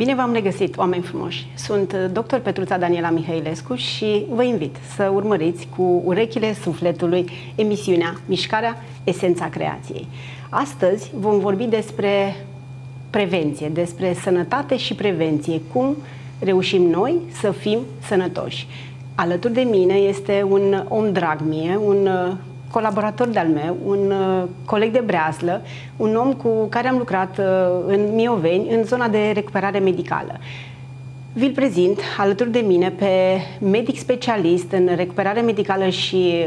Bine v-am regăsit, oameni frumoși! Sunt dr. Petruța Daniela Mihailescu și vă invit să urmăriți cu urechile sufletului emisiunea Mișcarea Esența Creației. Astăzi vom vorbi despre prevenție, despre sănătate și prevenție, cum reușim noi să fim sănătoși. Alături de mine este un om drag mie, un colaborator de-al meu, un uh, coleg de breaslă, un om cu care am lucrat uh, în Mioveni, în zona de recuperare medicală. Vi-l prezint alături de mine pe medic specialist în recuperare medicală și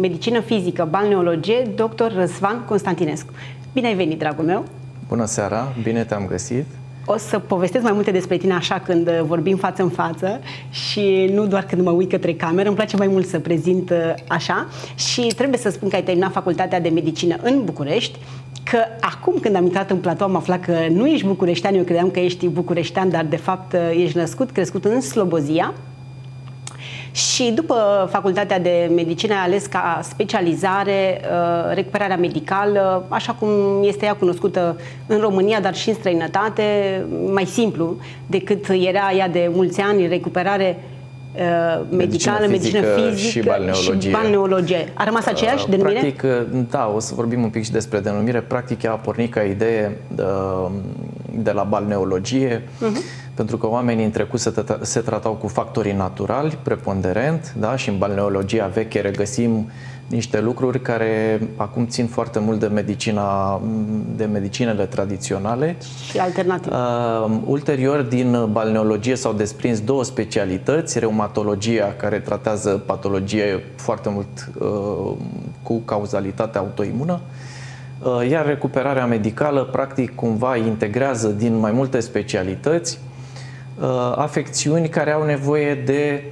medicină fizică, balneologie, dr. Răzvan Constantinescu. Bine ai venit, dragul meu! Bună seara, bine te-am găsit! O să povestesc mai multe despre tine așa când uh, vorbim față în față și nu doar când mă uit către cameră. Îmi place mai mult să prezint uh, așa. Și trebuie să spun că ai terminat facultatea de medicină în București, că acum când am intrat în platou am aflat că nu ești bucureștean, eu credeam că ești bucureștean, dar de fapt uh, ești născut, crescut în Slobozia, și după facultatea de medicină ai ales ca specializare uh, recuperarea medicală, așa cum este ea cunoscută în România, dar și în străinătate, mai simplu decât era ea de mulți ani, recuperare uh, medicală, medicină fizică, fizică și balneologie. Și balneologie. A rămas aceeași uh, denumire? Practic, da, o să vorbim un pic și despre denumire. Practic, ea a pornit ca idee de, de la balneologie. Uh-huh pentru că oamenii în trecut se, se tratau cu factorii naturali, preponderent, da? și în balneologia veche regăsim niște lucruri care acum țin foarte mult de medicina, de medicinele tradiționale. Și alternative. Uh, ulterior, din balneologie s-au desprins două specialități, reumatologia, care tratează patologie foarte mult uh, cu cauzalitate autoimună, uh, iar recuperarea medicală, practic, cumva integrează din mai multe specialități Uh, afecțiuni care au nevoie de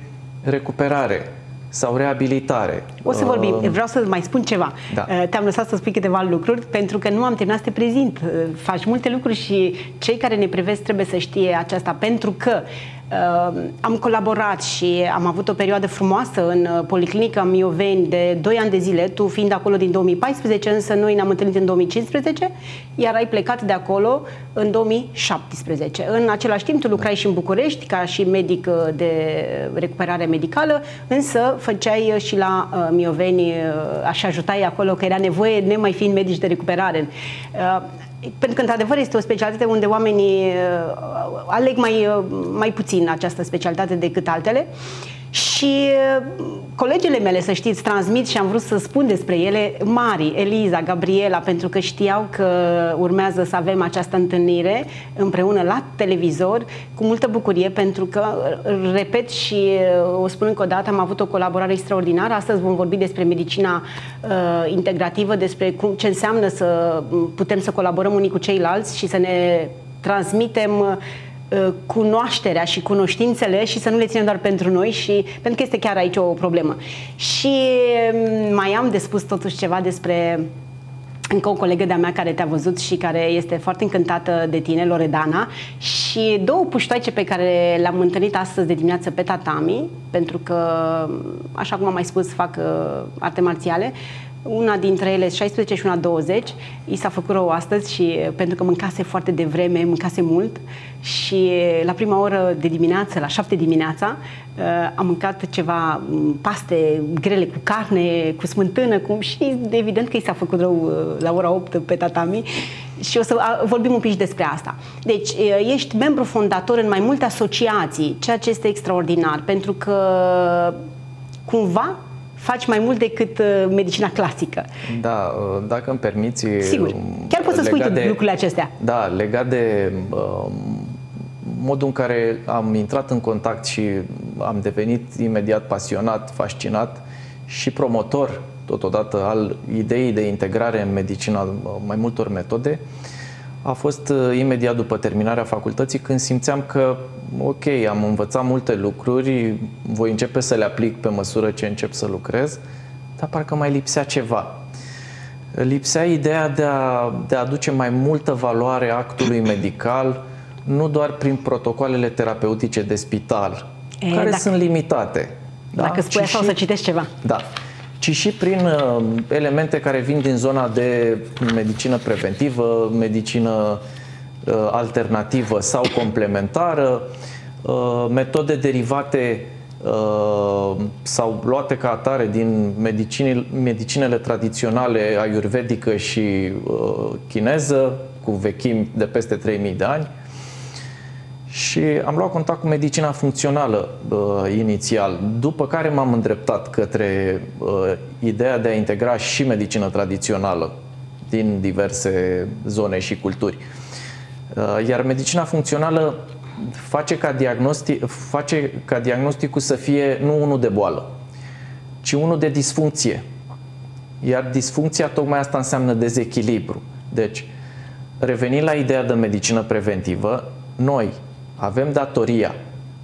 recuperare sau reabilitare. O să vorbim. Uh, Vreau să mai spun ceva. Da. Uh, te-am lăsat să spui câteva lucruri pentru că nu am terminat să te prezint. Faci multe lucruri și cei care ne privesc trebuie să știe aceasta pentru că Uh, am colaborat și am avut o perioadă frumoasă în uh, Policlinica Mioveni de 2 ani de zile, tu fiind acolo din 2014, însă noi ne-am întâlnit în 2015, iar ai plecat de acolo în 2017. În același timp, tu lucrai și în București ca și medic uh, de recuperare medicală, însă făceai și la Mioveni, așa ajutai acolo că era nevoie, nemai fiind medici de recuperare. Pentru că, într-adevăr, este o specialitate unde oamenii uh, aleg mai, uh, mai puțin această specialitate decât altele. Și uh, colegele mele, să știți, transmit și am vrut să spun despre ele, Mari, Eliza, Gabriela, pentru că știau că urmează să avem această întâlnire împreună la televizor, cu multă bucurie, pentru că, repet și o spun încă o dată, am avut o colaborare extraordinară. Astăzi vom vorbi despre medicina uh, integrativă, despre cum, ce înseamnă să putem să colaborăm unii cu ceilalți și să ne transmitem uh, Uh, cunoașterea și cunoștințele și să nu le ținem doar pentru noi și pentru că este chiar aici o problemă. Și um, mai am de spus totuși ceva despre încă o colegă de-a mea care te-a văzut și care este foarte încântată de tine, Loredana, și două puștoaice pe care le-am întâlnit astăzi de dimineață pe tatami, pentru că, așa cum am mai spus, fac uh, arte marțiale, una dintre ele 16 și una 20. I s-a făcut rău astăzi și pentru că mâncase foarte devreme, mâncase mult și la prima oră de dimineață, la 7 dimineața, am mâncat ceva paste grele cu carne, cu smântână, cum și evident că i s-a făcut rău la ora 8 pe tatami și o să vorbim un pic despre asta. Deci, ești membru fondator în mai multe asociații, ceea ce este extraordinar, pentru că cumva faci mai mult decât uh, medicina clasică. Da, uh, dacă îmi permiți... Sigur, chiar poți să spui de, lucrurile acestea. Da, legat de uh, modul în care am intrat în contact și am devenit imediat pasionat, fascinat și promotor totodată al ideii de integrare în medicina uh, mai multor metode, a fost uh, imediat după terminarea facultății când simțeam că ok, am învățat multe lucruri, voi începe să le aplic pe măsură ce încep să lucrez, dar parcă mai lipsea ceva. Lipsea ideea de a, de a aduce mai multă valoare actului medical, nu doar prin protocoalele terapeutice de spital, e, care dacă, sunt limitate. Da? Dacă spui așa, și, o să citești ceva. Da ci și prin uh, elemente care vin din zona de medicină preventivă, medicină alternativă sau complementară, metode derivate sau luate ca atare din medicinele tradiționale ayurvedică și chineză, cu vechimi de peste 3000 de ani, și am luat contact cu medicina funcțională uh, inițial, după care m-am îndreptat către uh, ideea de a integra și medicină tradițională din diverse zone și culturi. Uh, iar medicina funcțională face ca, diagnostic, face ca diagnosticul să fie nu unul de boală, ci unul de disfuncție. Iar disfuncția tocmai asta înseamnă dezechilibru. Deci, revenind la ideea de medicină preventivă, noi, avem datoria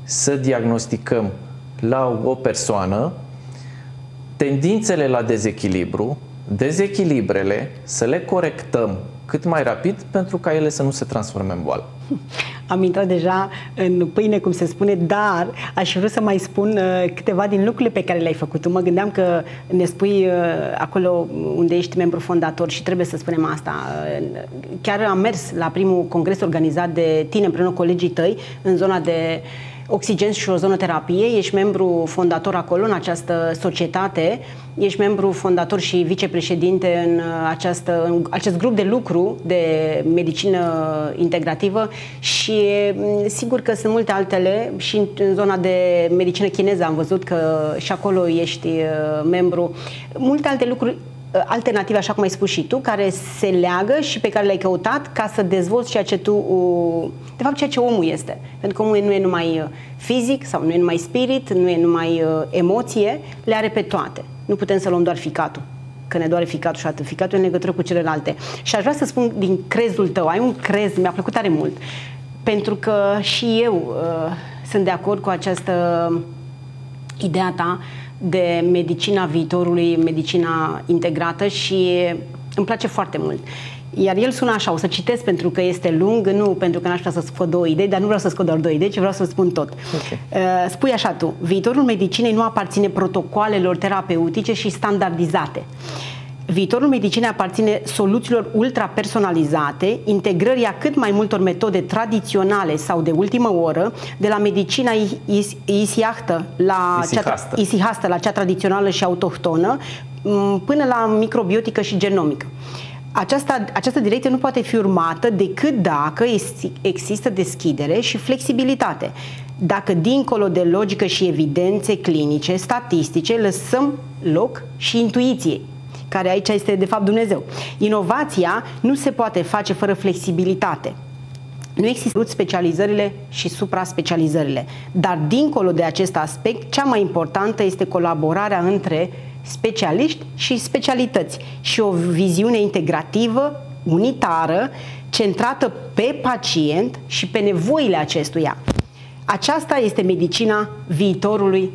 să diagnosticăm la o persoană tendințele la dezechilibru, dezechilibrele, să le corectăm cât mai rapid pentru ca ele să nu se transforme în boală. Am intrat deja în pâine, cum se spune, dar aș vrea să mai spun uh, câteva din lucrurile pe care le-ai făcut. Mă gândeam că ne spui uh, acolo unde ești membru fondator și trebuie să spunem asta. Uh, chiar am mers la primul congres organizat de tine împreună cu colegii tăi în zona de Oxigen și ozonoterapie, ești membru fondator acolo, în această societate, ești membru fondator și vicepreședinte în, această, în acest grup de lucru de medicină integrativă și mm, sigur că sunt multe altele și în zona de medicină chineză am văzut că și acolo ești uh, membru. Multe alte lucruri Uh, alternative, așa cum ai spus și tu, care se leagă și pe care le-ai căutat ca să dezvolți ceea ce tu, de fapt, ceea ce omul este. Pentru că omul nu e numai uh, fizic sau nu e numai spirit, nu e numai uh, emoție, le are pe toate. Nu putem să luăm doar ficatul că ne doare ficatul și atât. Ficatul în legătură cu celelalte. Și aș vrea să spun din crezul tău, ai un crez, mi-a plăcut tare mult, pentru că și eu uh, sunt de acord cu această ideea ta de medicina viitorului, medicina integrată și îmi place foarte mult. Iar el sună așa, o să citesc pentru că este lung, nu pentru că n-aș vrea să scot două idei, dar nu vreau să scot doar două idei, ci vreau să spun tot. Okay. Uh, spui așa tu, viitorul medicinei nu aparține protocoalelor terapeutice și standardizate. Viitorul medicinei aparține soluțiilor ultra-personalizate, integrării a cât mai multor metode tradiționale sau de ultimă oră, de la medicina isiahtă la, cea, isihastă la cea tradițională și autohtonă, până la microbiotică și genomică. Aceasta, această direcție nu poate fi urmată decât dacă există deschidere și flexibilitate. Dacă dincolo de logică și evidențe clinice, statistice, lăsăm loc și intuiției care aici este de fapt Dumnezeu. Inovația nu se poate face fără flexibilitate. Nu există specializările și supra-specializările. Dar dincolo de acest aspect, cea mai importantă este colaborarea între specialiști și specialități și o viziune integrativă, unitară, centrată pe pacient și pe nevoile acestuia. Aceasta este medicina viitorului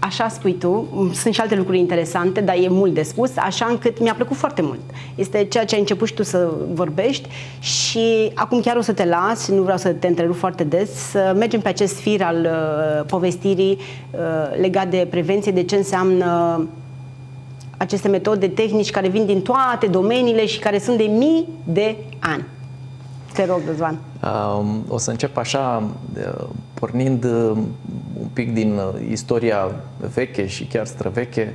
așa spui tu, sunt și alte lucruri interesante, dar e mult de spus, așa încât mi-a plăcut foarte mult. Este ceea ce ai început și tu să vorbești și acum chiar o să te las, nu vreau să te întrerup foarte des, să mergem pe acest fir al uh, povestirii uh, legat de prevenție, de ce înseamnă aceste metode tehnici care vin din toate domeniile și care sunt de mii de ani. Te rog, Răzvan. O să încep așa, pornind uh, un pic din uh, istoria veche și chiar străveche.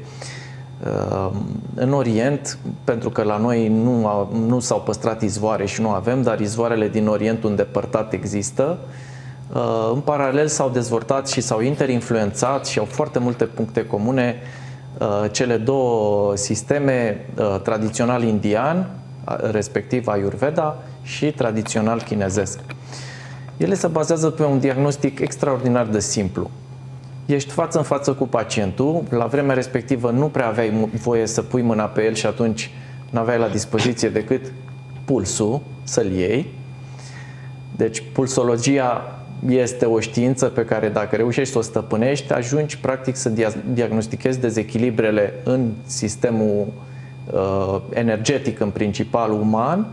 În Orient, pentru că la noi nu, nu s-au păstrat izvoare și nu avem, dar izvoarele din Orientul îndepărtat există, uh, în paralel s-au dezvoltat și s-au interinfluențat și au foarte multe puncte comune cele două sisteme tradițional indian, respectiv Ayurveda, și tradițional chinezesc. Ele se bazează pe un diagnostic extraordinar de simplu. Ești față în față cu pacientul, la vremea respectivă nu prea aveai voie să pui mâna pe el și atunci nu aveai la dispoziție decât pulsul să-l iei. Deci pulsologia este o știință pe care dacă reușești să o stăpânești, ajungi practic să diagnostichezi dezechilibrele în sistemul uh, energetic în principal uman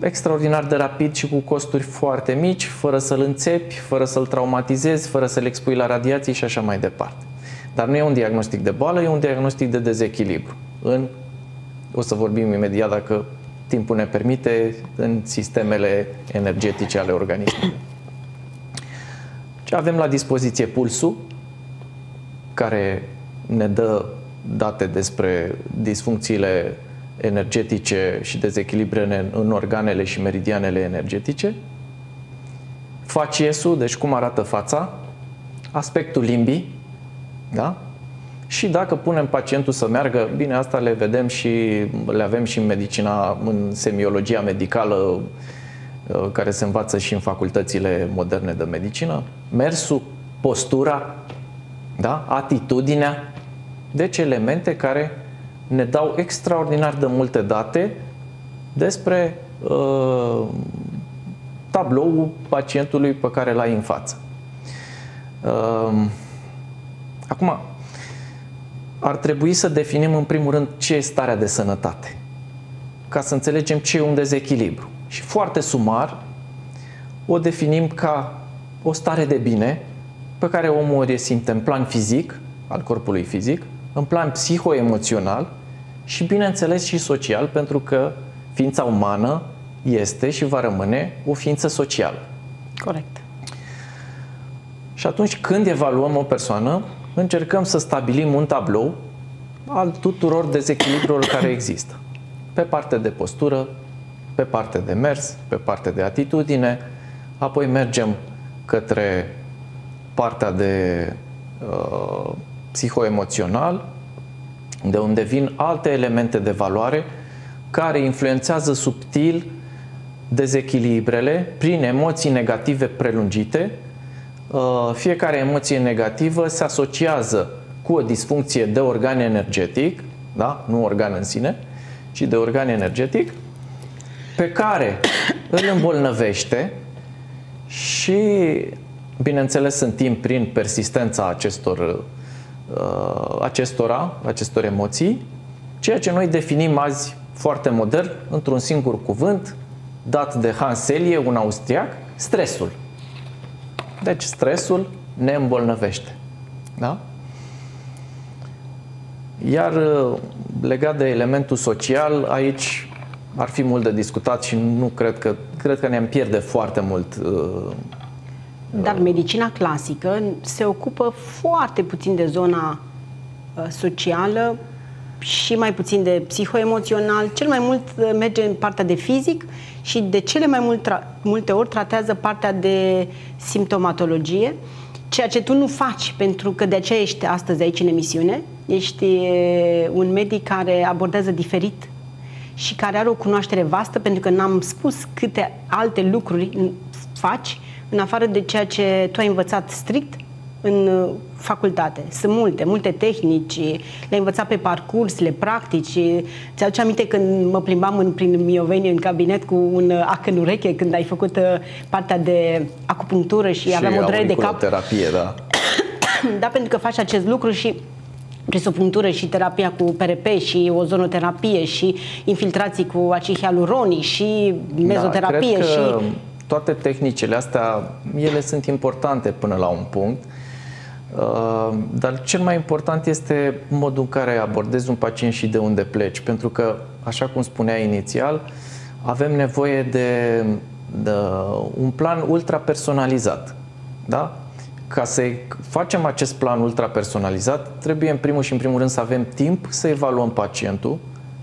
extraordinar de rapid și cu costuri foarte mici, fără să-l înțepi, fără să-l traumatizezi, fără să-l expui la radiații și așa mai departe. Dar nu e un diagnostic de boală, e un diagnostic de dezechilibru. În, o să vorbim imediat dacă timpul ne permite, în sistemele energetice ale organismului. Ce avem la dispoziție pulsul, care ne dă date despre disfuncțiile energetice și dezechilibre în organele și meridianele energetice, faciesul, deci cum arată fața, aspectul limbii, da? Și dacă punem pacientul să meargă, bine, asta le vedem și le avem și în medicina, în semiologia medicală, uh, care se învață și în facultățile moderne de medicină, mersul, postura, da? atitudinea, deci elemente care ne dau extraordinar de multe date despre uh, tabloul pacientului pe care l-ai în față. Uh, acum, ar trebui să definim în primul rând ce e starea de sănătate, ca să înțelegem ce e un dezechilibru. Și foarte sumar o definim ca o stare de bine pe care omul o resimte în plan fizic, al corpului fizic, în plan psihoemoțional și, bineînțeles, și social, pentru că ființa umană este și va rămâne o ființă socială. Corect. Și atunci când evaluăm o persoană, încercăm să stabilim un tablou al tuturor dezechilibrurilor care există. Pe partea de postură, pe partea de mers, pe partea de atitudine, apoi mergem către partea de uh, psihoemoțional, de unde vin alte elemente de valoare care influențează subtil dezechilibrele prin emoții negative prelungite. Uh, fiecare emoție negativă se asociază cu o disfuncție de organ energetic, da? nu organ în sine, ci de organ energetic, pe care îl îmbolnăvește și, bineînțeles, în timp, prin persistența acestor Uh, acestora, acestor emoții, ceea ce noi definim azi foarte modern, într-un singur cuvânt, dat de Hans Selye, un austriac, stresul. Deci stresul ne îmbolnăvește. Da? Iar uh, legat de elementul social, aici ar fi mult de discutat și nu cred că, cred că ne-am pierde foarte mult uh, dar medicina clasică se ocupă foarte puțin de zona uh, socială și mai puțin de psihoemoțional. Cel mai mult uh, merge în partea de fizic și de cele mai mult, multe ori tratează partea de simptomatologie, ceea ce tu nu faci, pentru că de aceea ești astăzi aici în emisiune. Ești uh, un medic care abordează diferit și care are o cunoaștere vastă, pentru că n-am spus câte alte lucruri faci în afară de ceea ce tu ai învățat strict în uh, facultate. Sunt multe, multe tehnici, le-ai învățat pe parcurs, le practici. Ți-aduce aminte când mă plimbam în, prin Mioveni în cabinet cu un uh, ac în ureche, când ai făcut uh, partea de acupunctură și, și aveam o durere de cap. terapie, da. da, pentru că faci acest lucru și presopunctură și terapia cu PRP și ozonoterapie și infiltrații cu acid hialuronii și mezoterapie da, și toate tehnicile astea, ele sunt importante până la un punct, uh, dar cel mai important este modul în care abordezi un pacient și de unde pleci, pentru că, așa cum spunea inițial, avem nevoie de, de un plan ultra personalizat. Da? Ca să facem acest plan ultra personalizat, trebuie în primul și în primul rând să avem timp să evaluăm pacientul,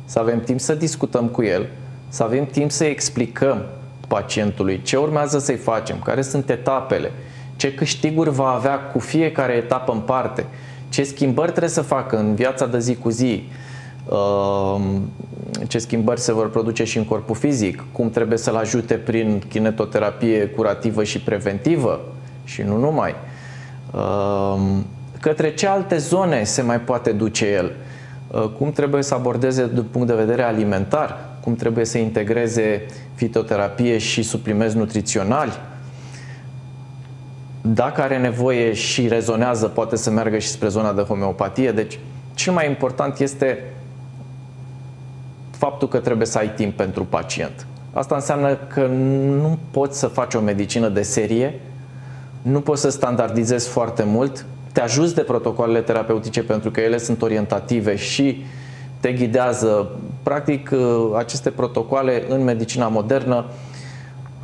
să avem timp să discutăm cu el, să avem timp să explicăm pacientului, ce urmează să-i facem, care sunt etapele, ce câștiguri va avea cu fiecare etapă în parte, ce schimbări trebuie să facă în viața de zi cu zi, um, ce schimbări se vor produce și în corpul fizic, cum trebuie să-l ajute prin kinetoterapie curativă și preventivă și nu numai, um, către ce alte zone se mai poate duce el, uh, cum trebuie să abordeze din punct de vedere alimentar, cum trebuie să integreze fitoterapie și suplimenți nutriționali. Dacă are nevoie și rezonează, poate să meargă și spre zona de homeopatie. Deci, cel mai important este faptul că trebuie să ai timp pentru pacient. Asta înseamnă că nu poți să faci o medicină de serie, nu poți să standardizezi foarte mult, te ajuți de protocoalele terapeutice pentru că ele sunt orientative și te ghidează. Practic, uh, aceste protocoale în medicina modernă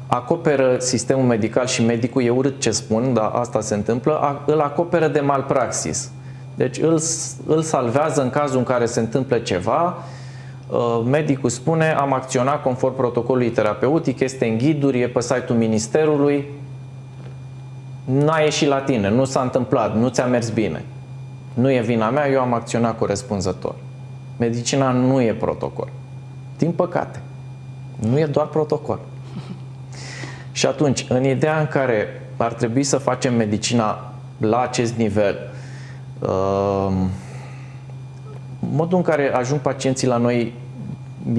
acoperă sistemul medical și medicul, e urât ce spun, dar asta se întâmplă, îl acoperă de malpraxis. Deci îl, îl salvează în cazul în care se întâmplă ceva, uh, medicul spune am acționat conform protocolului terapeutic, este în ghiduri, e pe site-ul ministerului, n-a ieșit la tine, nu s-a întâmplat, nu ți-a mers bine. Nu e vina mea, eu am acționat corespunzător. Medicina nu e protocol. Din păcate. Nu e doar protocol. Și atunci, în ideea în care ar trebui să facem medicina la acest nivel, uh, modul în care ajung pacienții la noi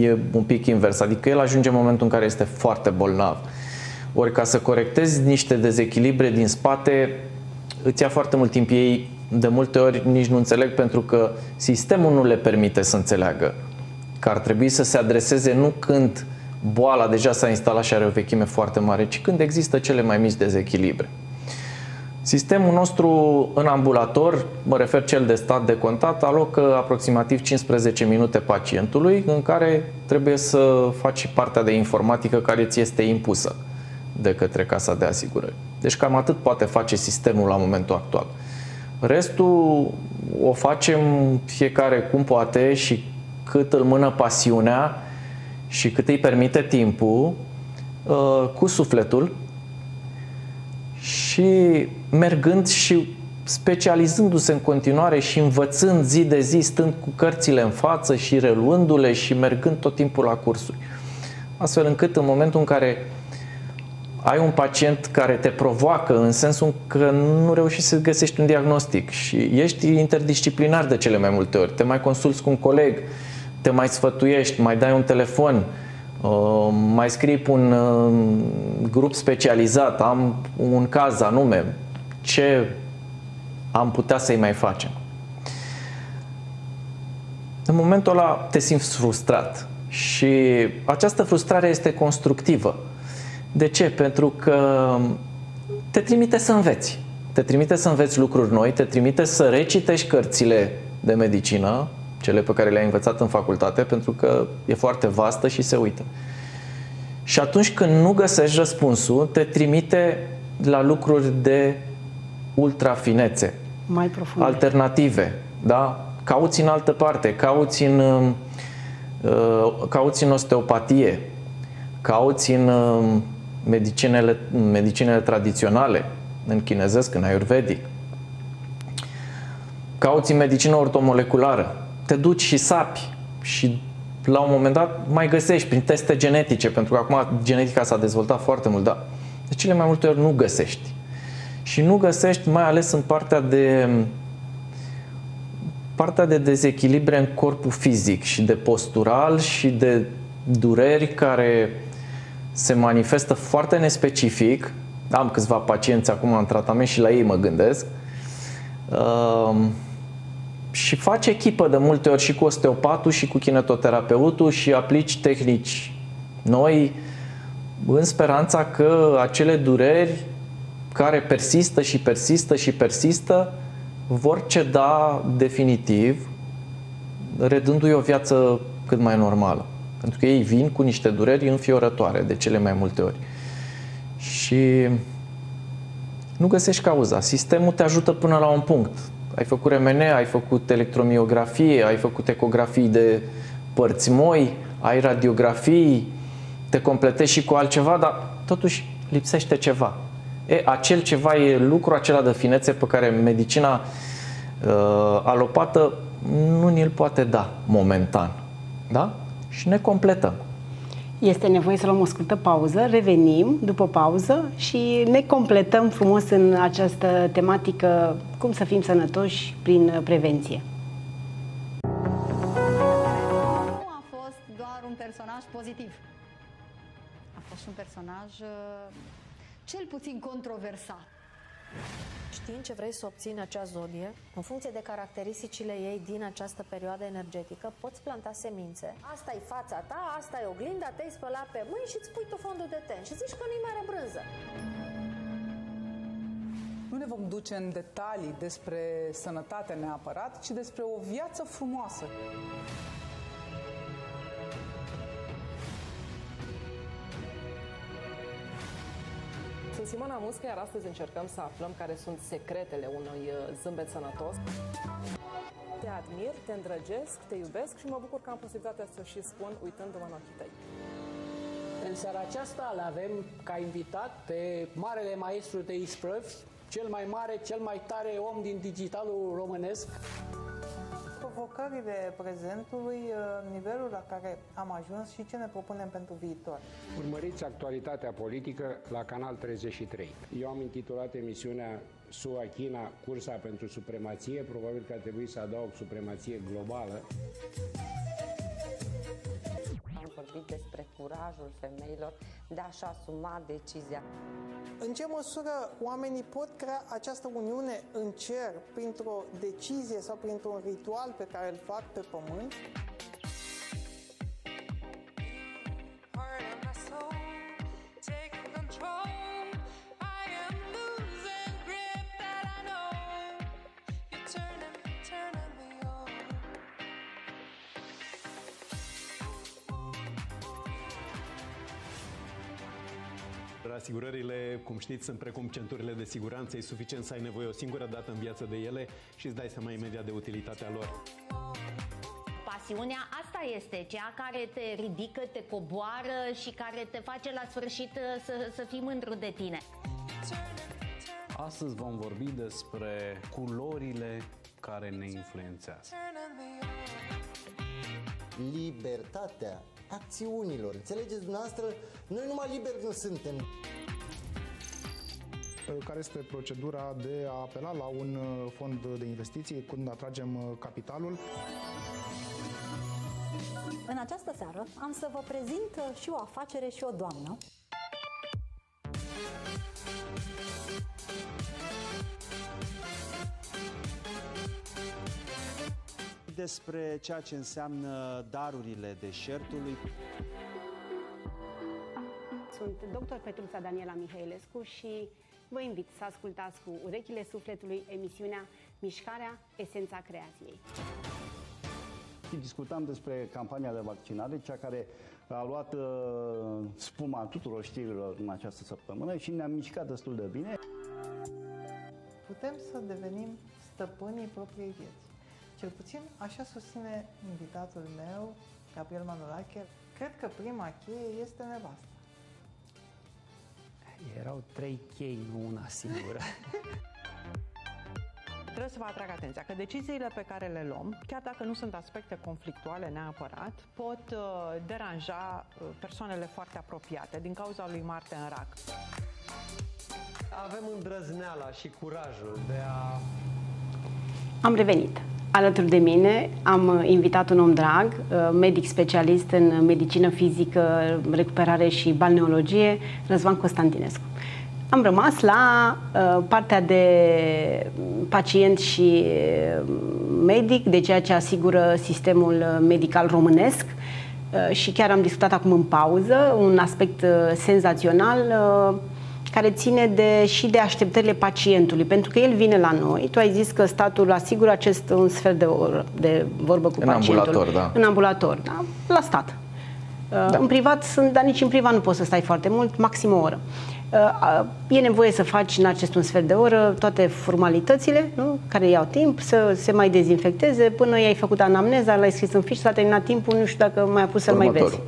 e un pic invers, adică el ajunge în momentul în care este foarte bolnav. Ori ca să corectezi niște dezechilibre din spate, îți ia foarte mult timp. Ei de multe ori nici nu înțeleg pentru că sistemul nu le permite să înțeleagă că ar trebui să se adreseze nu când boala deja s-a instalat și are o vechime foarte mare, ci când există cele mai mici dezechilibre. Sistemul nostru în ambulator, mă refer cel de stat de contact, alocă aproximativ 15 minute pacientului în care trebuie să faci partea de informatică care ți este impusă de către Casa de Asigurări. Deci cam atât poate face sistemul la momentul actual. Restul o facem fiecare cum poate și cât îl mână pasiunea și cât îi permite timpul uh, cu sufletul și mergând și specializându-se în continuare și învățând zi de zi, stând cu cărțile în față și reluându-le și mergând tot timpul la cursuri. Astfel încât în momentul în care ai un pacient care te provoacă în sensul că nu reușești să găsești un diagnostic și ești interdisciplinar de cele mai multe ori. Te mai consulți cu un coleg, te mai sfătuiești, mai dai un telefon, uh, mai scrii pe un uh, grup specializat, am un caz anume, ce am putea să-i mai facem. În momentul ăla te simți frustrat și această frustrare este constructivă de ce? Pentru că te trimite să înveți. Te trimite să înveți lucruri noi, te trimite să recitești cărțile de medicină, cele pe care le-ai învățat în facultate, pentru că e foarte vastă și se uită. Și atunci când nu găsești răspunsul, te trimite la lucruri de ultrafinețe, mai profunde. alternative, da? Cauți în altă parte, cauți în, uh, cauți în osteopatie, cauți în uh, medicinele, medicinele tradiționale, în chinezesc, în ayurvedic. Cauți în medicină ortomoleculară, te duci și sapi și la un moment dat mai găsești prin teste genetice, pentru că acum genetica s-a dezvoltat foarte mult, dar de cele mai multe ori nu găsești. Și nu găsești mai ales în partea de partea de dezechilibre în corpul fizic și de postural și de dureri care se manifestă foarte nespecific. Am câțiva pacienți acum în tratament și la ei mă gândesc. Uh, și faci echipă de multe ori și cu osteopatul și cu kinetoterapeutul și aplici tehnici noi în speranța că acele dureri care persistă și persistă și persistă vor ceda definitiv redându-i o viață cât mai normală. Pentru că ei vin cu niște dureri înfiorătoare de cele mai multe ori. Și nu găsești cauza. Sistemul te ajută până la un punct. Ai făcut RMN, ai făcut electromiografie, ai făcut ecografii de părți moi, ai radiografii, te completezi și cu altceva, dar totuși lipsește ceva. E, acel ceva e lucru acela de finețe pe care medicina uh, alopată nu ni-l poate da momentan. Da? Și ne completăm. Este nevoie să luăm o scurtă pauză, revenim după pauză și ne completăm frumos în această tematică cum să fim sănătoși prin prevenție. Nu a fost doar un personaj pozitiv. A fost un personaj uh, cel puțin controversat. Știind ce vrei să obțini acea zodie, în funcție de caracteristicile ei din această perioadă energetică, poți planta semințe. Asta e fața ta, asta e oglinda, te-ai spălat pe mâini și îți pui tu fondul de ten și zici că nu-i mai brânză. Nu ne vom duce în detalii despre sănătate neapărat, ci despre o viață frumoasă. Simona Muscă, iar astăzi încercăm să aflăm care sunt secretele unui uh, zâmbet sănătos. Te admir, te îndrăgesc, te iubesc și mă bucur că am posibilitatea să și spun uitându-mă în ochii tăi. În seara aceasta îl avem ca invitat pe marele maestru de isprăvi, cel mai mare, cel mai tare om din digitalul românesc provocările prezentului, uh, nivelul la care am ajuns și ce ne propunem pentru viitor. Urmăriți actualitatea politică la Canal 33. Eu am intitulat emisiunea SUA China, cursa pentru supremație, probabil că ar trebui să adaug supremație globală. Am vorbit despre curajul femeilor de a-și asuma decizia. În ce măsură oamenii pot crea această uniune în cer printr-o decizie sau printr-un ritual pe care îl fac pe pământ? Asigurările, cum știți, sunt precum centurile de siguranță. E suficient să ai nevoie o singură dată în viață de ele și îți dai seama imediat de utilitatea lor. Pasiunea asta este, cea care te ridică, te coboară și care te face la sfârșit uh, să, să fii mândru de tine. Astăzi vom vorbi despre culorile care ne influențează. Libertatea acțiunilor. Înțelegeți dumneavoastră? Noi numai liberi nu suntem. Care este procedura de a apela la un uh, fond de investiții când atragem uh, capitalul? În această seară am să vă prezint uh, și o afacere și o doamnă despre ceea ce înseamnă darurile deșertului. Sunt dr. Petruța Daniela Mihailescu și vă invit să ascultați cu urechile sufletului emisiunea Mișcarea, esența creației. Discutam despre campania de vaccinare, cea care a luat uh, spuma tuturor știrilor în această săptămână și ne-a mișcat destul de bine. Putem să devenim stăpânii propriei vieți. Cel puțin așa susține invitatul meu, Gabriel Manolache. Cred că prima cheie este nevasta. Erau trei chei, nu una singură. Trebuie să vă atrag atenția că deciziile pe care le luăm, chiar dacă nu sunt aspecte conflictuale neapărat, pot uh, deranja uh, persoanele foarte apropiate din cauza lui Marte în rac. Avem îndrăzneala și curajul de a... Am revenit. Alături de mine am invitat un om drag, uh, medic specialist în medicină fizică, recuperare și balneologie, Răzvan Constantinescu. Am rămas la uh, partea de pacient și uh, medic, de ceea ce asigură sistemul medical românesc și chiar am discutat acum în pauză un aspect senzațional care ține de, și de așteptările pacientului, pentru că el vine la noi, tu ai zis că statul asigură acest un sfert de oră de vorbă cu în pacientul. Ambulator, da. În ambulator, da? La stat. Da. În privat sunt, dar nici în privat nu poți să stai foarte mult, maxim o oră. E nevoie să faci în acest un sfert de oră toate formalitățile nu? care iau timp, să se mai dezinfecteze, până i-ai făcut anamneza, l-ai scris în fiș, s-a terminat timpul, nu știu dacă mai a pus să-l mai vezi.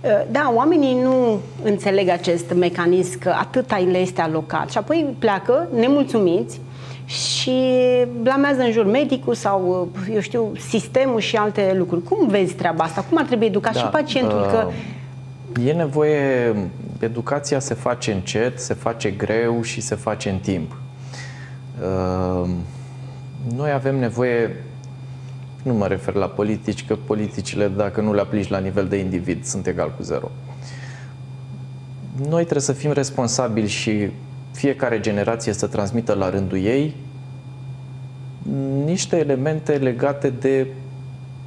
Uh, da, oamenii nu înțeleg acest mecanism că atâta le este alocat și apoi pleacă nemulțumiți și blamează în jur medicul sau, uh, eu știu, sistemul și alte lucruri. Cum vezi treaba asta? Cum ar trebui educat da, și pacientul? Uh, că... E nevoie, educația se face încet, se face greu și se face în timp. Uh, noi avem nevoie nu mă refer la politici, că politicile, dacă nu le aplici la nivel de individ, sunt egal cu zero. Noi trebuie să fim responsabili și fiecare generație să transmită la rândul ei niște elemente legate de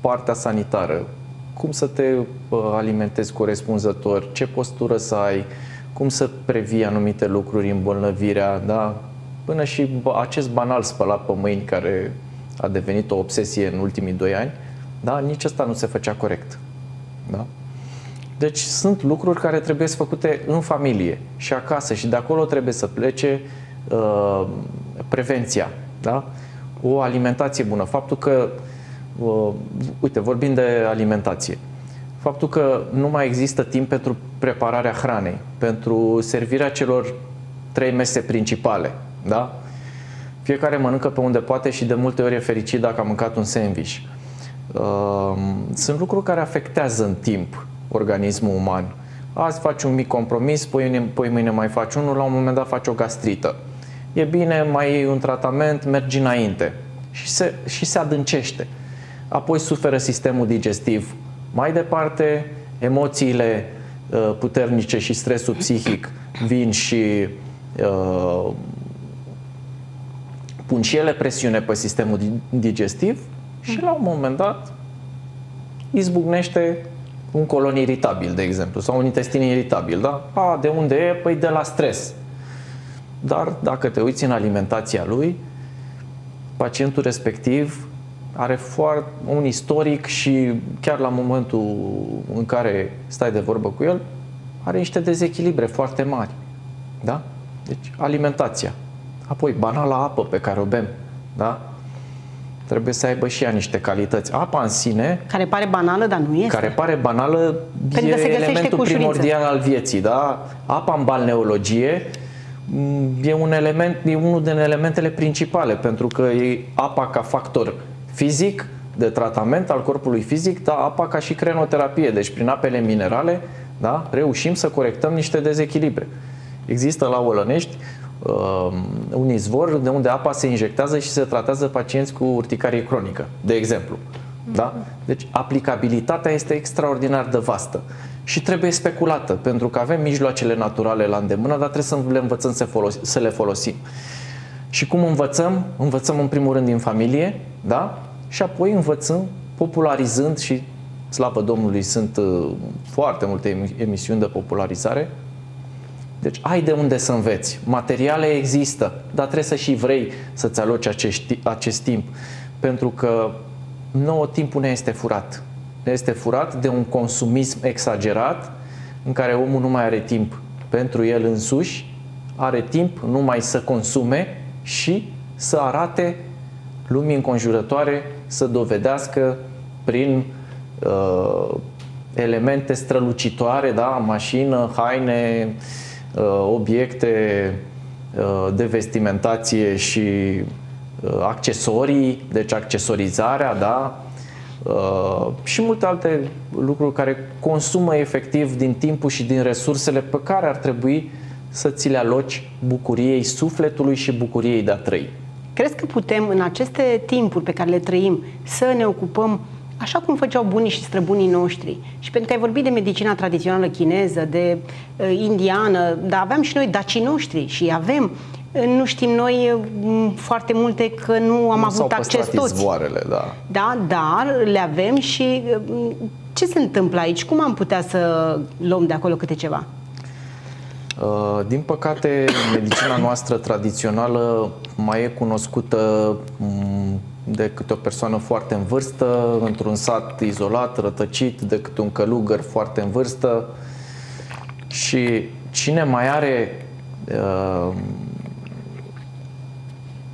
partea sanitară. Cum să te alimentezi corespunzător, ce postură să ai, cum să previi anumite lucruri, îmbolnăvirea, da? până și acest banal spălat pe mâini care a devenit o obsesie în ultimii doi ani, da? nici asta nu se făcea corect. Da? Deci sunt lucruri care trebuie să făcute în familie și acasă și de acolo trebuie să plece uh, prevenția. Da? O alimentație bună. Faptul că, uh, uite, vorbim de alimentație. Faptul că nu mai există timp pentru prepararea hranei, pentru servirea celor trei mese principale. Da? Fiecare mănâncă pe unde poate și de multe ori e fericit dacă a mâncat un sandwich. Uh, sunt lucruri care afectează în timp organismul uman. Azi faci un mic compromis, poi, poi mâine mai faci unul, la un moment dat faci o gastrită. E bine, mai iei un tratament, mergi înainte și se, și se adâncește. Apoi suferă sistemul digestiv. Mai departe, emoțiile uh, puternice și stresul psihic vin și uh, pun și ele presiune pe sistemul digestiv și la un moment dat izbucnește un colon iritabil, de exemplu, sau un intestin iritabil, da? A, de unde e? Păi de la stres. Dar dacă te uiți în alimentația lui, pacientul respectiv are foarte, un istoric și chiar la momentul în care stai de vorbă cu el, are niște dezechilibre foarte mari. Da? Deci alimentația. Apoi banala apă pe care o bem. Da? trebuie să aibă și ea niște calități. Apa în sine... Care pare banală, dar nu este. Care pare banală, Pentru e elementul primordial al vieții. Da? Apa în balneologie mm, e un element, e unul din elementele principale, pentru că e apa ca factor fizic, de tratament al corpului fizic, dar apa ca și crenoterapie. Deci prin apele minerale da, reușim să corectăm niște dezechilibre. Există la Olănești uh, un izvor de unde apa se injectează și se tratează pacienți cu urticarie cronică, de exemplu. Da? Deci aplicabilitatea este extraordinar de vastă și trebuie speculată, pentru că avem mijloacele naturale la îndemână, dar trebuie să le învățăm să, folos- să le folosim. Și cum învățăm? Învățăm în primul rând din familie, da? Și apoi învățăm popularizând și slavă Domnului sunt uh, foarte multe emisiuni de popularizare deci ai de unde să înveți. Materiale există, dar trebuie să și vrei să-ți aloci acest, acest timp. Pentru că nouă timpul ne este furat. Ne este furat de un consumism exagerat în care omul nu mai are timp pentru el însuși, are timp numai să consume și să arate lumii înconjurătoare, să dovedească prin uh, elemente strălucitoare, da, mașină, haine, uh, Uh, obiecte uh, de vestimentație și uh, accesorii, deci accesorizarea, da? și multe alte lucruri care consumă efectiv din timpul și din resursele pe care ar trebui să ți le aloci bucuriei sufletului și bucuriei de a trăi. Crezi că putem în aceste timpuri pe care le trăim să ne ocupăm așa cum făceau bunii și străbunii noștri. Și pentru că ai vorbit de medicina tradițională chineză, de uh, indiană, dar aveam și noi dacii noștri și avem nu știm noi uh, foarte multe că nu am nu avut acces toți. Zvoarele, da. Da, dar le avem și uh, ce se întâmplă aici? Cum am putea să luăm de acolo câte ceva? Uh, din păcate, medicina noastră tradițională mai e cunoscută um, de câte o persoană foarte în vârstă, într-un sat izolat, rătăcit, de câte un călugăr foarte în vârstă. Și cine mai are uh,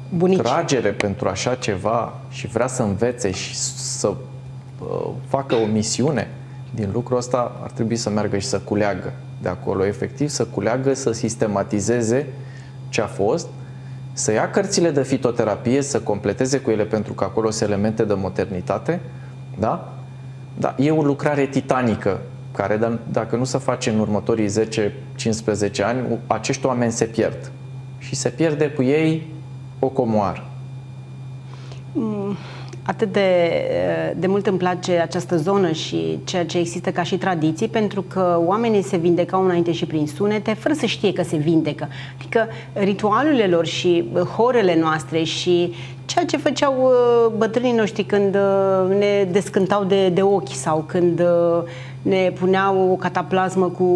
Bunici. tragere pentru așa ceva și vrea să învețe și să uh, facă o misiune din lucrul ăsta, ar trebui să meargă și să culeagă de acolo, efectiv, să culeagă, să sistematizeze ce a fost să ia cărțile de fitoterapie, să completeze cu ele pentru că acolo sunt elemente de modernitate, da? Da, e o lucrare titanică care dacă nu se face în următorii 10-15 ani, acești oameni se pierd. Și se pierde cu ei o comoară. Mm atât de, de mult îmi place această zonă și ceea ce există ca și tradiții, pentru că oamenii se vindecau înainte și prin sunete, fără să știe că se vindecă. Adică ritualurile lor și horele noastre și ceea ce făceau uh, bătrânii noștri când uh, ne descântau de, de ochi sau când uh, ne puneau o cataplasmă cu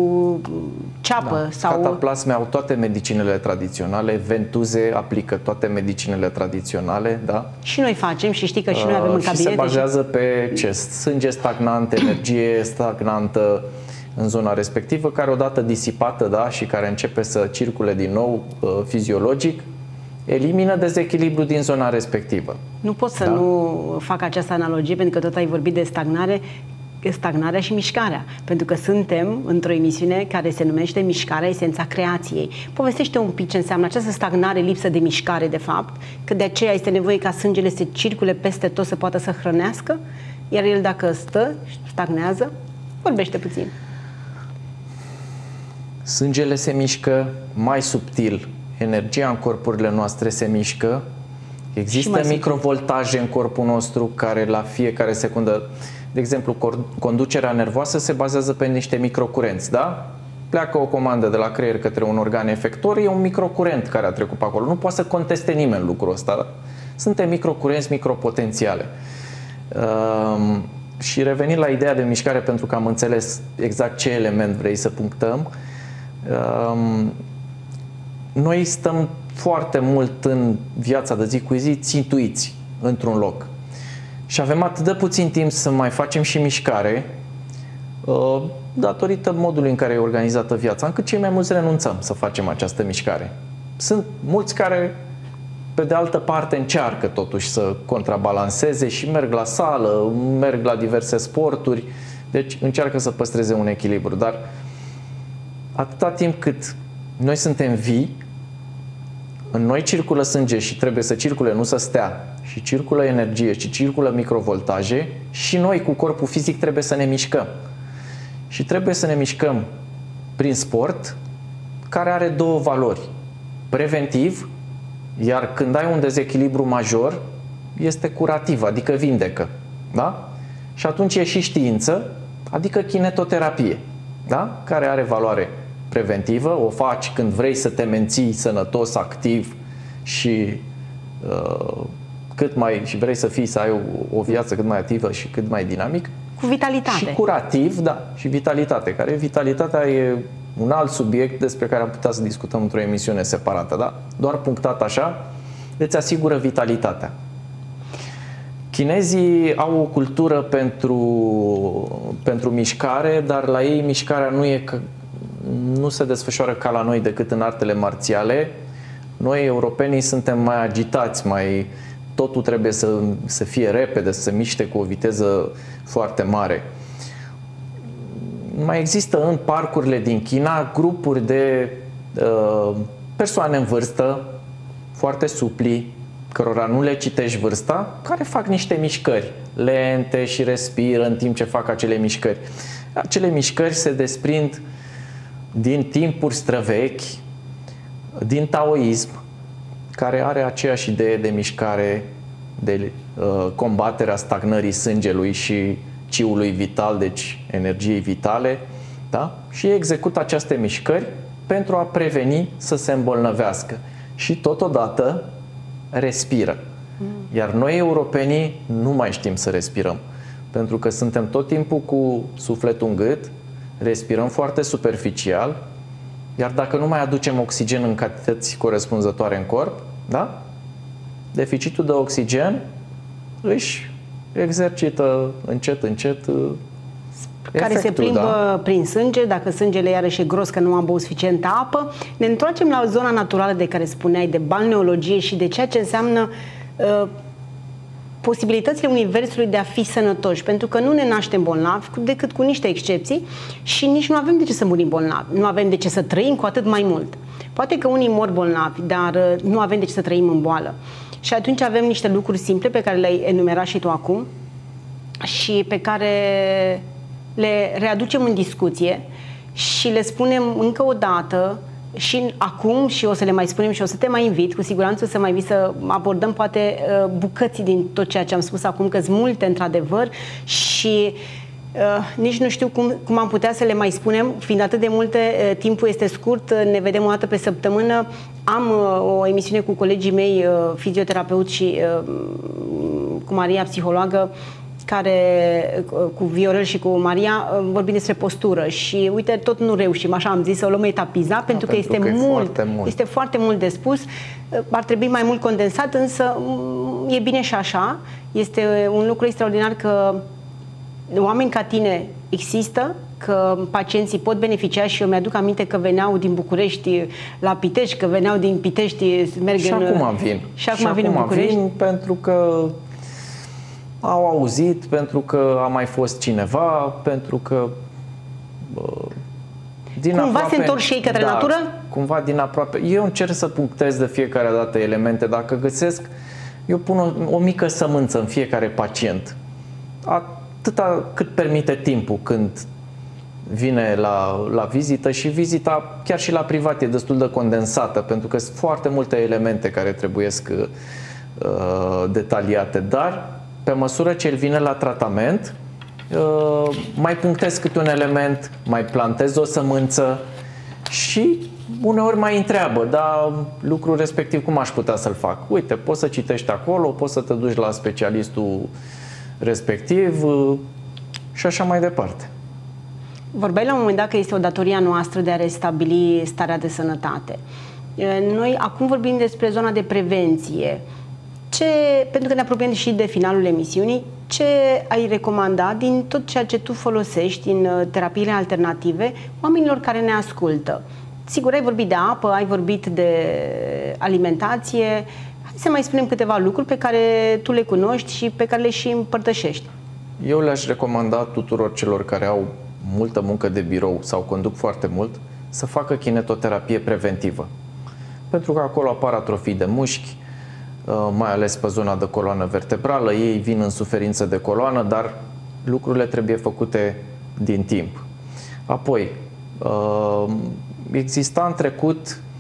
ceapă. Da. Sau... Cataplasme au toate medicinele tradiționale, ventuze aplică toate medicinele tradiționale, da? Și noi facem și știi că și noi avem uh, în cabinet. Și se bazează și... pe ce? Sânge stagnant, energie stagnantă, în zona respectivă, care odată disipată da, și care începe să circule din nou uh, fiziologic, elimină dezechilibru din zona respectivă. Nu pot să da? nu fac această analogie, pentru că tot ai vorbit de stagnare, stagnarea și mișcarea. Pentru că suntem într-o emisiune care se numește Mișcarea, esența creației. Povestește un pic ce înseamnă această stagnare, lipsă de mișcare, de fapt, că de aceea este nevoie ca sângele să circule peste tot, să poată să hrănească, iar el dacă stă, stagnează, vorbește puțin. Sângele se mișcă mai subtil, energia în corpurile noastre se mișcă, există microvoltaje în corpul nostru care la fiecare secundă de exemplu, conducerea nervoasă se bazează pe niște microcurenți, da? Pleacă o comandă de la creier către un organ efector, e un microcurent care a trecut pe acolo. Nu poate să conteste nimeni lucrul ăsta. Da? Suntem microcurenți micropotențiale. Um, și revenind la ideea de mișcare, pentru că am înțeles exact ce element vrei să punctăm, um, noi stăm foarte mult în viața de zi cu zi țintuiți într-un loc și avem atât de puțin timp să mai facem și mișcare uh, datorită modului în care e organizată viața, încât cei mai mulți renunțăm să facem această mișcare. Sunt mulți care, pe de altă parte, încearcă totuși să contrabalanceze și merg la sală, merg la diverse sporturi, deci încearcă să păstreze un echilibru. Dar atâta timp cât noi suntem vii, în noi circulă sânge și trebuie să circule, nu să stea, și circulă energie și circulă microvoltaje și noi cu corpul fizic trebuie să ne mișcăm. Și trebuie să ne mișcăm prin sport care are două valori. Preventiv, iar când ai un dezechilibru major, este curativ, adică vindecă. Da? Și atunci e și știință, adică kinetoterapie, da? care are valoare preventivă, o faci când vrei să te menții sănătos, activ și uh, cât mai și vrei să fii, să ai o, o viață cât mai activă și cât mai dinamic. Cu vitalitate. Și curativ, da, și vitalitate, care vitalitatea e un alt subiect despre care am putea să discutăm într-o emisiune separată, da? Doar punctat așa, îți asigură vitalitatea. Chinezii au o cultură pentru, pentru mișcare, dar la ei mișcarea nu, e, nu se desfășoară ca la noi decât în artele marțiale. Noi, europenii, suntem mai agitați, mai, totul trebuie să, să fie repede, să se miște cu o viteză foarte mare. Mai există în parcurile din China grupuri de uh, persoane în vârstă, foarte supli, cărora nu le citești vârsta, care fac niște mișcări lente și respiră în timp ce fac acele mișcări. Acele mișcări se desprind din timpuri străvechi, din taoism, care are aceeași idee de mișcare, de uh, combaterea stagnării sângelui și ciului vital, deci energiei vitale, da? și execută aceste mișcări pentru a preveni să se îmbolnăvească. Și totodată respiră. Mm. Iar noi, europenii, nu mai știm să respirăm. Pentru că suntem tot timpul cu sufletul în gât, respirăm foarte superficial, iar dacă nu mai aducem oxigen în cantități corespunzătoare în corp, da? deficitul de oxigen își exercită încet, încet uh, care efectul, se plimbă da? prin sânge, dacă sângele iarăși e gros că nu am băut suficientă apă. Ne întoarcem la zona naturală de care spuneai, de balneologie și de ceea ce înseamnă uh, posibilitățile Universului de a fi sănătoși, pentru că nu ne naștem bolnavi decât cu niște excepții și nici nu avem de ce să murim bolnavi, nu avem de ce să trăim cu atât mai mult. Poate că unii mor bolnavi, dar uh, nu avem de ce să trăim în boală. Și atunci avem niște lucruri simple pe care le-ai enumerat și tu acum și pe care le readucem în discuție și le spunem încă o dată și acum și o să le mai spunem și o să te mai invit, cu siguranță o să mai vii să abordăm poate uh, bucăți din tot ceea ce am spus acum, că sunt multe într-adevăr și Uh, nici nu știu cum, cum am putea să le mai spunem, fiind atât de multe, uh, timpul este scurt, uh, ne vedem o dată pe săptămână. Am uh, o emisiune cu colegii mei, uh, fizioterapeut și uh, cu Maria, psihologă, care cu Viorel și cu Maria vorbim despre postură și uite, tot nu reușim, așa am zis, să o luăm etapiza, da, pentru că pentru este că mult, foarte mult, este foarte mult de spus. Ar trebui mai mult condensat, însă mm, e bine și așa. Este un lucru extraordinar că oameni ca tine există, că pacienții pot beneficia și eu mi-aduc aminte că veneau din București la Pitești, că veneau din Pitești merg și în... acum vin. Și acum, și vin acum în București. Vin pentru că au auzit, pentru că a mai fost cineva, pentru că din cumva aproape, se întorc și ei către da, natură? Cumva din aproape. Eu încerc să punctez de fiecare dată elemente. Dacă găsesc, eu pun o, o mică sămânță în fiecare pacient. Atâta cât permite timpul când vine la, la vizită și vizita chiar și la privat e destul de condensată pentru că sunt foarte multe elemente care trebuie uh, detaliate, dar pe măsură ce el vine la tratament, uh, mai punctez câte un element, mai plantez o sămânță și uneori mai întreabă, dar lucrul respectiv cum aș putea să-l fac? Uite, poți să citești acolo, poți să te duci la specialistul respectiv uh, și așa mai departe. Vorbeai la un moment dat că este o datoria noastră de a restabili starea de sănătate. Noi acum vorbim despre zona de prevenție. Ce, pentru că ne apropiem și de finalul emisiunii, ce ai recomanda din tot ceea ce tu folosești în uh, terapiile alternative oamenilor care ne ascultă? Sigur, ai vorbit de apă, ai vorbit de alimentație. Hai să mai spunem câteva lucruri pe care tu le cunoști și pe care le și împărtășești. Eu le-aș recomanda tuturor celor care au multă muncă de birou sau conduc foarte mult să facă kinetoterapie preventivă. Pentru că acolo apar atrofii de mușchi, uh, mai ales pe zona de coloană vertebrală. Ei vin în suferință de coloană, dar lucrurile trebuie făcute din timp. Apoi, uh, exista în trecut uh,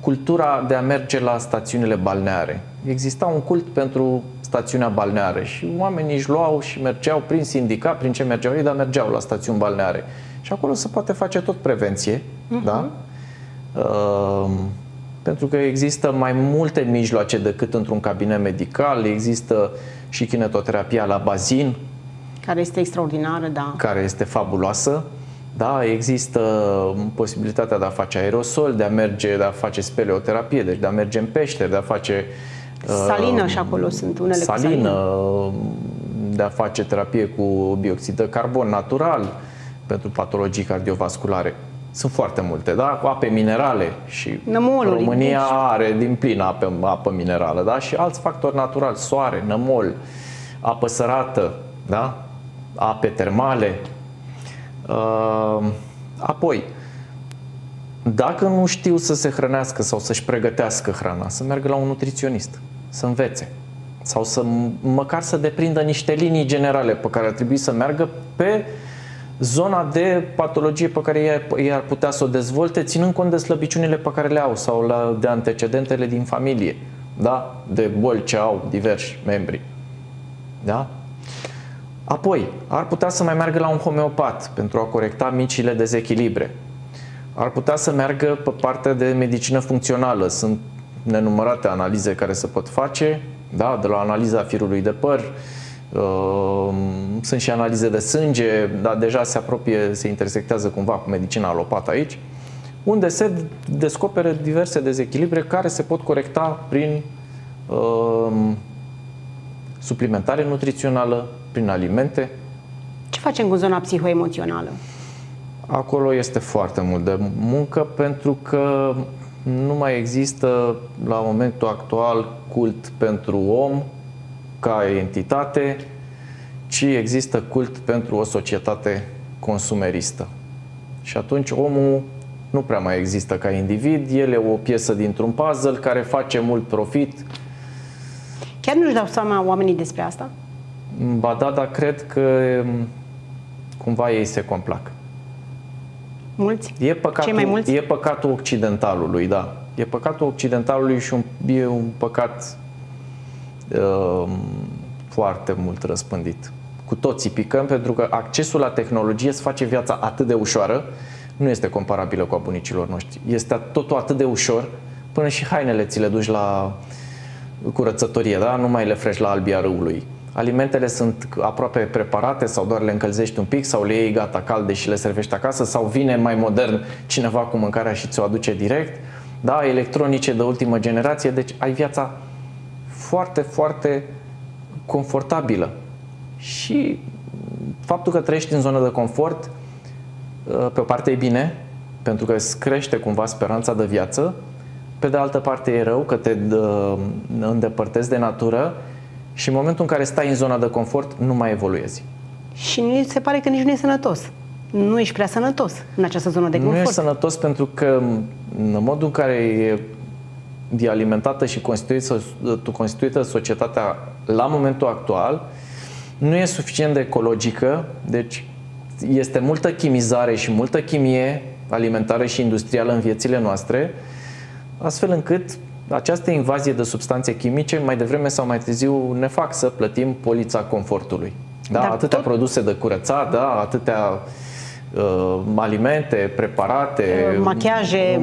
cultura de a merge la stațiunile balneare. Exista un cult pentru stațiunea balneară și oamenii își luau și mergeau prin sindicat, prin ce mergeau ei, dar mergeau la stațiuni balneare. Și acolo se poate face tot prevenție, uh-huh. da? Uh, pentru că există mai multe mijloace decât într-un cabinet medical, există și kinetoterapia la bazin. Care este extraordinară, da. Care este fabuloasă. Da, există posibilitatea de a face aerosol, de a merge, de a face speleoterapie, deci de a merge în peșteri, de a face Salină și acolo sunt unele salină, cu salină, de a face terapie cu bioxid de carbon natural pentru patologii cardiovasculare. Sunt foarte multe, da? Cu ape minerale și Nămolul, România deci... are din plin apă, apă minerală, da? Și alți factori naturali, soare, nămol, apă sărată, da? Ape termale. Uh, apoi, dacă nu știu să se hrănească sau să-și pregătească hrana, să meargă la un nutriționist să învețe sau să măcar să deprindă niște linii generale pe care ar trebui să meargă pe zona de patologie pe care ei ar putea să o dezvolte, ținând cont de slăbiciunile pe care le au sau la, de antecedentele din familie, da? de boli ce au diversi membri. Da? Apoi, ar putea să mai meargă la un homeopat pentru a corecta micile dezechilibre. Ar putea să meargă pe partea de medicină funcțională. Sunt nenumărate analize care se pot face, da? de la analiza firului de păr, uh, sunt și analize de sânge, dar deja se apropie, se intersectează cumva cu medicina alopată aici, unde se descoperă diverse dezechilibre care se pot corecta prin uh, suplimentare nutrițională, prin alimente. Ce facem cu zona psihoemoțională? Acolo este foarte mult de muncă pentru că nu mai există la momentul actual cult pentru om ca entitate, ci există cult pentru o societate consumeristă. Și atunci omul nu prea mai există ca individ, el e o piesă dintr-un puzzle care face mult profit. Chiar nu-și dau seama oamenii despre asta? Ba da, dar cred că cumva ei se complac. Mulți? E păcatul, Cei mai mulți? E păcatul occidentalului, da. E păcatul occidentalului și un, e un păcat uh, foarte mult răspândit. Cu toții picăm pentru că accesul la tehnologie îți face viața atât de ușoară, nu este comparabilă cu a bunicilor noștri. Este totul atât de ușor, până și hainele ți le duci la curățătorie, da? Nu mai le frești la albia râului alimentele sunt aproape preparate sau doar le încălzești un pic sau le iei gata calde și le servești acasă sau vine mai modern cineva cu mâncarea și ți-o aduce direct. Da, electronice de ultimă generație, deci ai viața foarte, foarte confortabilă. Și faptul că trăiești în zonă de confort, uh, pe o parte e bine, pentru că îți crește cumva speranța de viață, pe de altă parte e rău că te uh, îndepărtezi de natură și în momentul în care stai în zona de confort, nu mai evoluezi. Și nu se pare că nici nu e sănătos. Nu ești prea sănătos în această zonă de confort. Nu ești sănătos pentru că în modul în care e e alimentată și constituită, constituită societatea la momentul actual, nu e suficient de ecologică, deci este multă chimizare și multă chimie alimentară și industrială în viețile noastre, astfel încât această invazie de substanțe chimice, mai devreme sau mai târziu, ne fac să plătim polița confortului. Da? atâtea tot... produse de curățat, da? atâtea uh, alimente, preparate, uh, machiaje,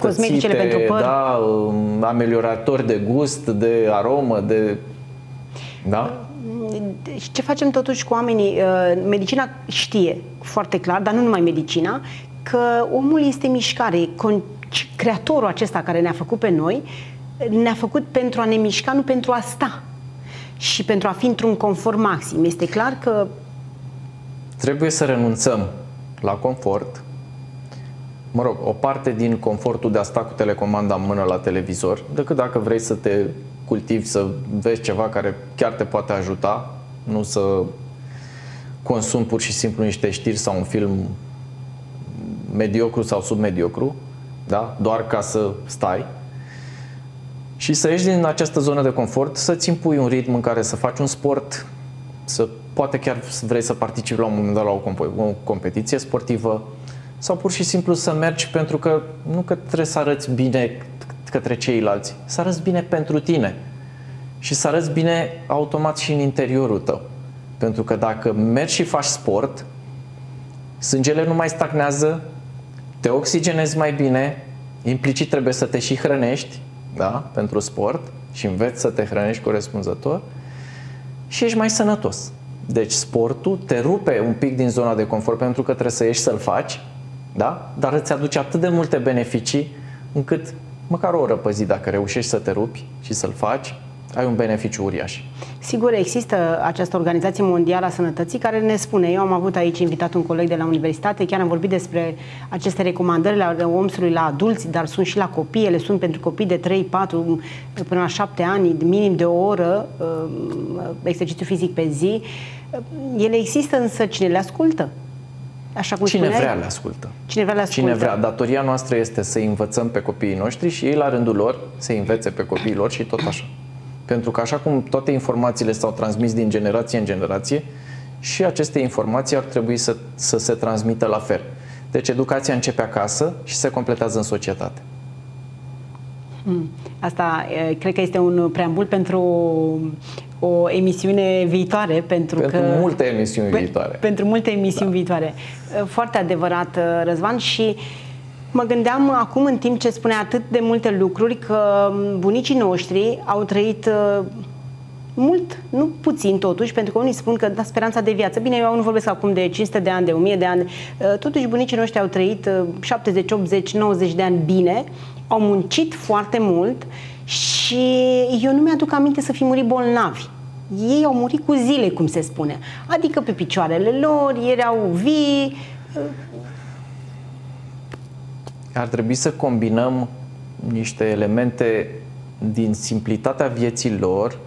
cosmeticele pentru păr. Da, uh, amelioratori de gust, de aromă, de... Da? Ce facem totuși cu oamenii? Uh, medicina știe foarte clar, dar nu numai medicina, că omul este mișcare. Creatorul acesta care ne-a făcut pe noi, ne-a făcut pentru a ne mișca, nu pentru a sta. Și pentru a fi într-un confort maxim. Este clar că... Trebuie să renunțăm la confort, mă rog, o parte din confortul de a sta cu telecomanda în mână la televizor, decât dacă vrei să te cultivi, să vezi ceva care chiar te poate ajuta, nu să consumi pur și simplu niște știri sau un film mediocru sau submediocru, da? doar ca să stai și să ieși din această zonă de confort, să-ți impui un ritm în care să faci un sport, să poate chiar vrei să participi la un moment dat la o, o competiție sportivă sau pur și simplu să mergi pentru că nu că trebuie să arăți bine către ceilalți, să arăți bine pentru tine și să arăți bine automat și în interiorul tău. Pentru că dacă mergi și faci sport, sângele nu mai stagnează, te oxigenezi mai bine, implicit trebuie să te și hrănești, da, pentru sport și înveți să te hrănești corespunzător și ești mai sănătos. Deci sportul te rupe un pic din zona de confort pentru că trebuie să ieși să-l faci, da? dar îți aduce atât de multe beneficii încât măcar o oră pe zi dacă reușești să te rupi și să-l faci, ai un beneficiu uriaș. Sigur, există această Organizație Mondială a Sănătății care ne spune, eu am avut aici invitat un coleg de la universitate, chiar am vorbit despre aceste recomandări la OMS-ului la adulți, dar sunt și la copii, ele sunt pentru copii de 3, 4 până la 7 ani, minim de o oră, uh, exercițiu fizic pe zi. Ele există, însă cine le ascultă? Așa cum Cine spuneai? vrea le ascultă. Cine vrea le ascultă. Cine vrea. Datoria noastră este să învățăm pe copiii noștri și ei la rândul lor să învețe pe copiii lor și tot așa. Pentru că așa cum toate informațiile s-au transmis din generație în generație, și aceste informații ar trebui să, să se transmită la fel. Deci educația începe acasă și se completează în societate. Hmm. Asta cred că este un preambul pentru o emisiune viitoare. Pentru, pentru că, multe emisiuni viitoare. Pentru multe emisiuni da. viitoare. Foarte adevărat, Răzvan, și uh, Mă gândeam acum în timp ce spunea atât de multe lucruri că bunicii noștri au trăit uh, mult, nu puțin totuși, pentru că unii spun că da, speranța de viață, bine, eu nu vorbesc acum de 500 de ani, de 1000 de ani, uh, totuși bunicii noștri au trăit 70, 80, 90 de ani bine, au muncit foarte mult și eu nu mi-aduc aminte să fi murit bolnavi. Ei au murit cu zile, cum se spune. Adică pe picioarele lor, erau vii, uh, ar trebui să combinăm niște elemente din simplitatea vieții lor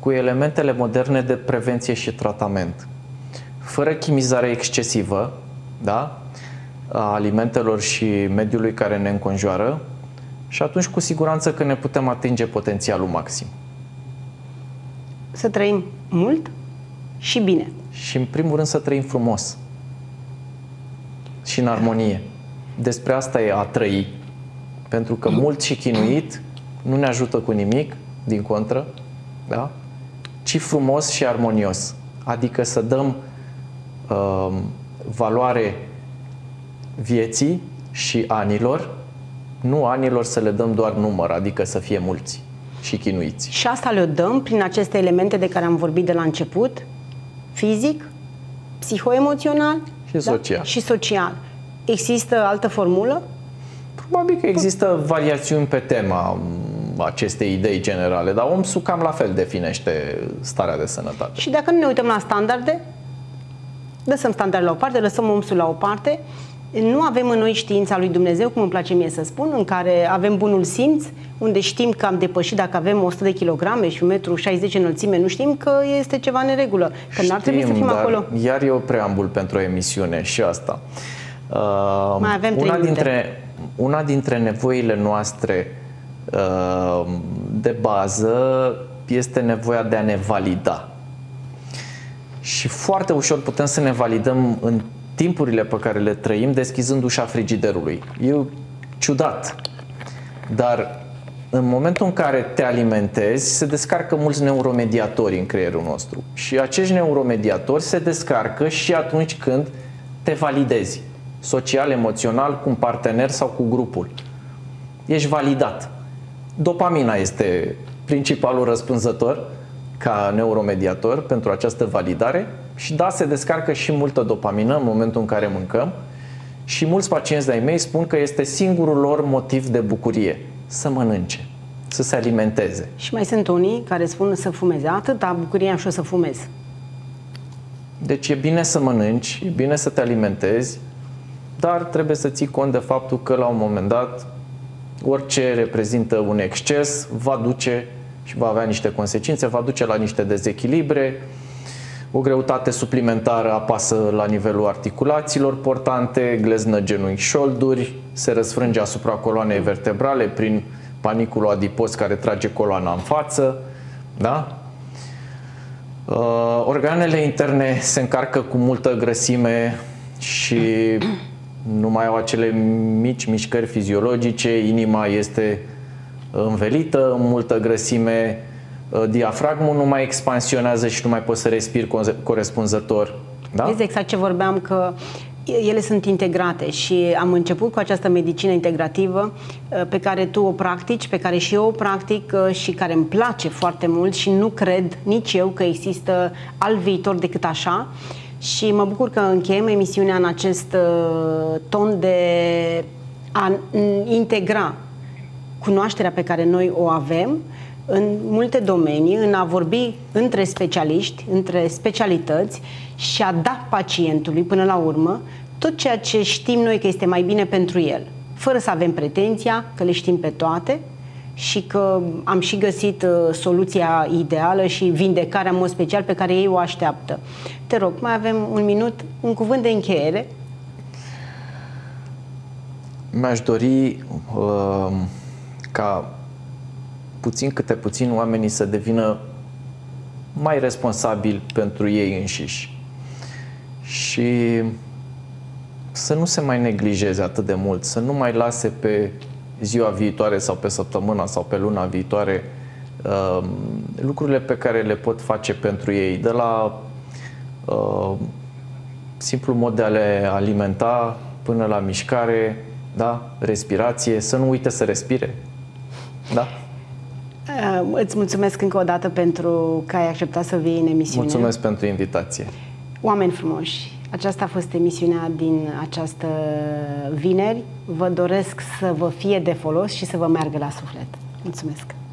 cu elementele moderne de prevenție și tratament. Fără chimizare excesivă da? a alimentelor și mediului care ne înconjoară și atunci cu siguranță că ne putem atinge potențialul maxim. Să trăim mult și bine. Și în primul rând să trăim frumos și în armonie. Despre asta e a trăi. Pentru că mult și chinuit nu ne ajută cu nimic, din contră, da? ci frumos și armonios. Adică să dăm uh, valoare vieții și anilor, nu anilor să le dăm doar număr, adică să fie mulți și chinuiți. Și asta le dăm prin aceste elemente de care am vorbit de la început, fizic, psihoemoțional și social. Da? Și social. Există altă formulă? Probabil că există variațiuni pe tema acestei idei generale, dar OMS cam la fel definește starea de sănătate. Și dacă nu ne uităm la standarde? lăsăm standardele la o parte, lăsăm omsul la o parte, nu avem în noi știința lui Dumnezeu, cum îmi place mie să spun, în care avem bunul simț, unde știm că am depășit, dacă avem 100 de kilograme și 1,60 m înălțime, nu știm că este ceva neregulă, că n-ar trebui să fim dar acolo. Iar e o preambul pentru o emisiune și asta. Uh, Mai avem una dintre, una dintre nevoile noastre uh, de bază este nevoia de a ne valida. Și foarte ușor putem să ne validăm în timpurile pe care le trăim deschizând ușa frigiderului. E ciudat. Dar în momentul în care te alimentezi, se descarcă mulți neuromediatori în creierul nostru. Și acești neuromediatori se descarcă și atunci când te validezi, social, emoțional, cu un partener sau cu grupul. Ești validat. Dopamina este principalul răspunzător ca neuromediator pentru această validare și da, se descarcă și multă dopamină în momentul în care mâncăm și mulți pacienți de-ai mei spun că este singurul lor motiv de bucurie, să mănânce, să se alimenteze. Și mai sunt unii care spun să fumeze, atâta bucurie am și o să fumez. Deci e bine să mănânci, e bine să te alimentezi, dar trebuie să ții cont de faptul că la un moment dat orice reprezintă un exces va duce și va avea niște consecințe, va duce la niște dezechilibre, o greutate suplimentară apasă la nivelul articulațiilor portante, gleznă genunchi șolduri, se răsfrânge asupra coloanei vertebrale prin paniculul adipos care trage coloana în față, da? Uh, organele interne se încarcă cu multă grăsime și nu mai au acele mici mișcări fiziologice, inima este învelită în multă grăsime, Uh, diafragmul nu mai expansionează și nu mai poți să respiri corespunzător. Da? Vezi exact ce vorbeam, că ele sunt integrate și am început cu această medicină integrativă uh, pe care tu o practici, pe care și eu o practic uh, și care îmi place foarte mult și nu cred nici eu că există alt viitor decât așa și mă bucur că încheiem emisiunea în acest ton de a integra cunoașterea pe care noi o avem în multe domenii, în a vorbi între specialiști, între specialități și a da pacientului, până la urmă, tot ceea ce știm noi că este mai bine pentru el, fără să avem pretenția că le știm pe toate și că am și găsit uh, soluția ideală și vindecarea în mod special pe care ei o așteaptă. Te rog, mai avem un minut, un cuvânt de încheiere. Mi-aș dori uh, ca puțin câte puțin oamenii să devină mai responsabili pentru ei înșiși. Și să nu se mai neglijeze atât de mult, să nu mai lase pe ziua viitoare sau pe săptămâna sau pe luna viitoare uh, lucrurile pe care le pot face pentru ei, de la uh, simplu mod de a le alimenta până la mișcare, da? respirație, să nu uite să respire. Da? Uh, îți mulțumesc încă o dată pentru că ai acceptat să vii în emisiune. Mulțumesc pentru invitație. Oameni frumoși, aceasta a fost emisiunea din această vineri. Vă doresc să vă fie de folos și să vă meargă la suflet. Mulțumesc!